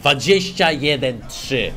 21-3.